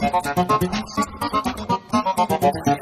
Thank you.